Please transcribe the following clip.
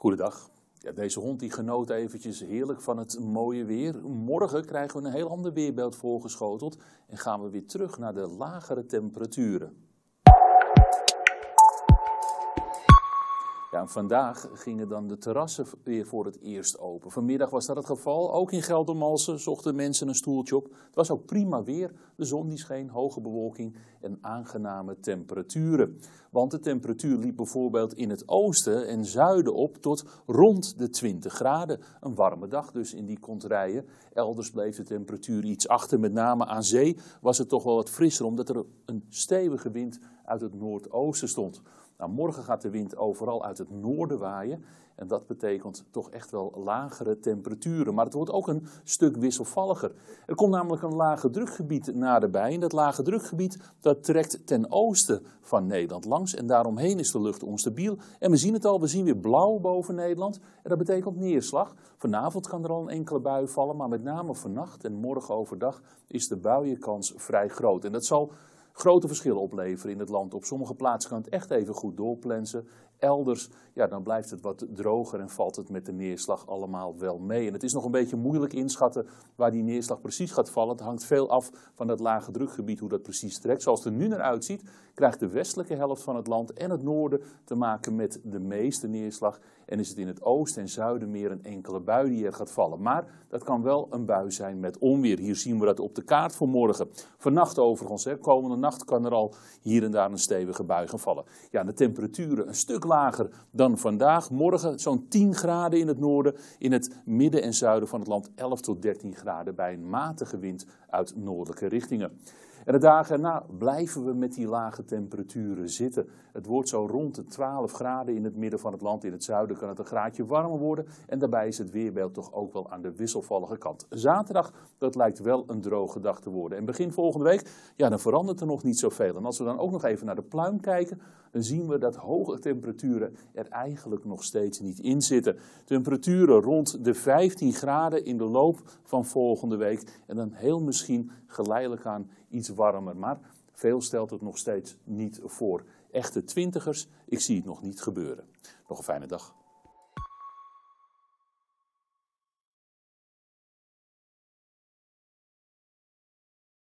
Goedendag. Ja, deze hond die genoot eventjes heerlijk van het mooie weer. Morgen krijgen we een heel ander weerbeeld voorgeschoteld en gaan we weer terug naar de lagere temperaturen. Ja, vandaag gingen dan de terrassen weer voor het eerst open. Vanmiddag was dat het geval. Ook in Geldermalsen zochten mensen een stoeltje op. Het was ook prima weer. De zon die scheen, hoge bewolking en aangename temperaturen. Want de temperatuur liep bijvoorbeeld in het oosten en zuiden op tot rond de 20 graden. Een warme dag dus in die konterijen. Elders bleef de temperatuur iets achter. Met name aan zee was het toch wel wat frisser omdat er een stevige wind uit het noordoosten stond. Nou, morgen gaat de wind overal uit het noorden waaien. En dat betekent toch echt wel lagere temperaturen. Maar het wordt ook een stuk wisselvalliger. Er komt namelijk een lage drukgebied naderbij. En dat lage drukgebied dat trekt ten oosten van Nederland langs. En daaromheen is de lucht onstabiel. En we zien het al, we zien weer blauw boven Nederland. En dat betekent neerslag. Vanavond kan er al een enkele bui vallen. Maar met name vannacht en morgen overdag is de buienkans vrij groot. En dat zal grote verschillen opleveren in het land. Op sommige plaatsen kan het echt even goed doorplensen. Elders, ja, dan blijft het wat droger en valt het met de neerslag allemaal wel mee. En het is nog een beetje moeilijk inschatten waar die neerslag precies gaat vallen. Het hangt veel af van dat lage drukgebied, hoe dat precies trekt. Zoals het er nu naar uitziet, krijgt de westelijke helft van het land en het noorden te maken met de meeste neerslag. En is het in het oosten en zuiden meer een enkele bui die er gaat vallen. Maar dat kan wel een bui zijn met onweer. Hier zien we dat op de kaart voor morgen. Vannacht overigens, hè, komende nacht kan er al hier en daar een stevige bui gaan vallen. Ja, de temperaturen een stuk lager dan vandaag. Morgen zo'n 10 graden in het noorden. In het midden en zuiden van het land 11 tot 13 graden bij een matige wind uit noordelijke richtingen. En de dagen erna blijven we met die lage temperaturen zitten. Het wordt zo rond de 12 graden in het midden van het land. In het zuiden kan het een graadje warmer worden. En daarbij is het weerbeeld toch ook wel aan de wisselvallige kant. Zaterdag, dat lijkt wel een droge dag te worden. En begin volgende week, ja, dan verandert er nog niet zoveel. En als we dan ook nog even naar de pluim kijken, dan zien we dat hoge temperaturen er eigenlijk nog steeds niet in zitten. Temperaturen rond de 15 graden in de loop van volgende week. En dan heel misschien geleidelijk aan iets warmer. Maar veel stelt het nog steeds niet voor. Echte twintigers, ik zie het nog niet gebeuren. Nog een fijne dag.